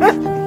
え。